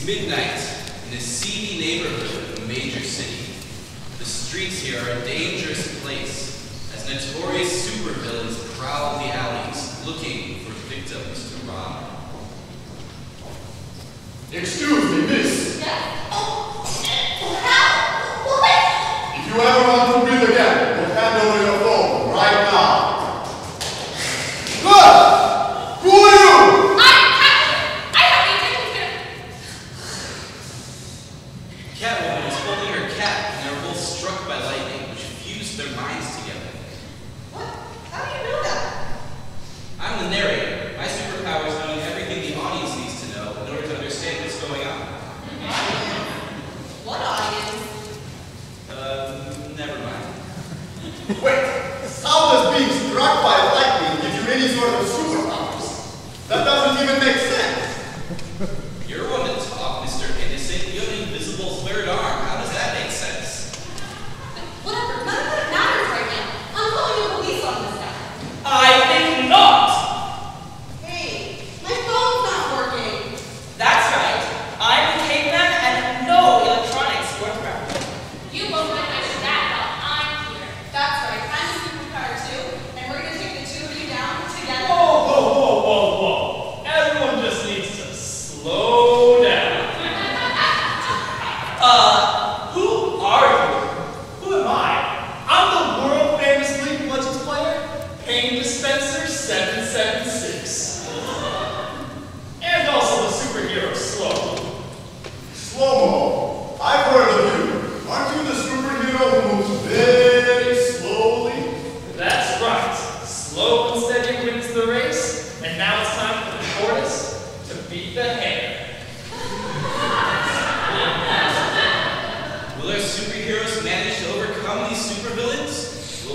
It's midnight in a seedy neighborhood of a major city. The streets here are a dangerous place as notorious supervillains prowl the alleys looking for victims to rob. Catwoman is holding her cat and they're both struck by lightning, which fused their minds together. What? How do you know that? I'm the narrator. My superpower is knowing everything the audience needs to know in order to understand what's going on. What audience? Uh, never mind. Wait, how does being struck by lightning give you any sort of superpowers? That doesn't even make sense. You're one You won't.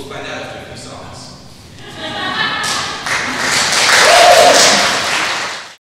Os galhados